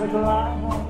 to glide I'm